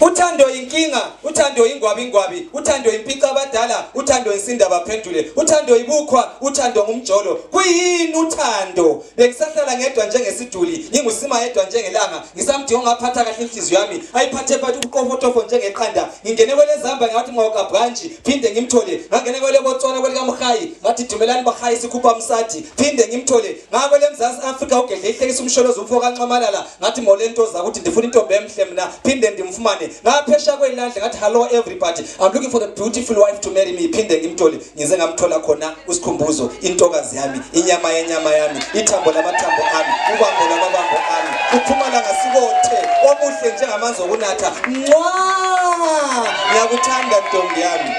uthando yinkinga uthando yingwabingwabi uthando yimpica abadala uthando yinsinda baphendule uthando yibukhwa uthando ngumjolo kuyini uthando bengisahlala ngedwa njengesiduli ngingusima yedwa njengelanga ngisamdinga ongaphatha kahle inhliziyo yami ayiphathe phathi ubuqofotofo njengeqanda ngingene kwelezamba ngathi mawuka branch phinde ngimthole ngangene kwelebotswana kwelikamhayi ngathi dumelani bahayi sikhupha msathi phinde ngimthole ngakho le mzansi afrika ugedle ihlekisa umsholozi umfo kanxamalala ngathi molento za ukuthi ndifuna intombi emhle mna phinde ndimfumane ngaphesha kwelandle ngathi hallo everybody i'm looking for the beautiful wife to marry me phinde ngimthole ngize ngamthola khona usikhumbuzo intokazi yami inyama yenyama yami ithambo lamathambo ami ubambo lamabambo ami uphumalanga sikothe omuhle njengamanzi okunatha nwa ngiyakuthanda ntombi yami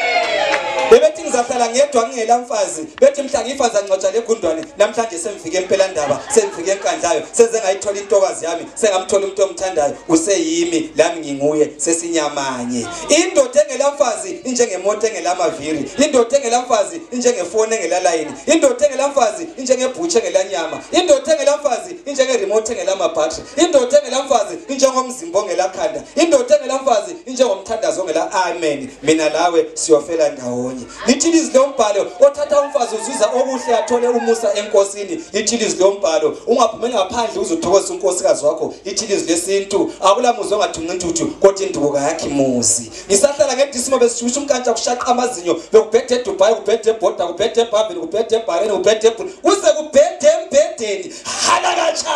bebethi ngizahlala ngedwa ngingela mfazi bethi mhla ngifa ngizancotshwa legundwane namhlanje sengifike empelandaba sengifike enkandlayo senze ngayithola intokazi yami sengamthola umuntu omthandayo useyimi lami nginguye sesinyamanye indoda engelamfazi injengemoto engelamaviri indoda engelamfazi injengefoni engelalayini indoda engelamfazi injengebhutsha engelanyama indoda engelamfazi injengeremote engelamabhatri indoda engelamfazi injengomzimba ongelakhanda indoda engelamfazi injengomthandazo ongela amen mina lawe siyofela ndawonye lithi ilizwi lombhalo othatha umfazi uzuza okuhle athole umusa enkosini lithi ilizwi lombhalo ungaphumeli ngaphandle uzothokoza unkosikazi wakho lithi ilizwi lesintu akula muzi ongathunqi intuthu kodwa indubo kayakhi muzi ngisahlala ngedisimo besishukusha umkantsha kushaqa amazinyo bekubhede edubayi kubhede eboda kubhede ebhavini kubhede ebhareni kubhede ebhuni kuze kubhede embhedeni halakatsha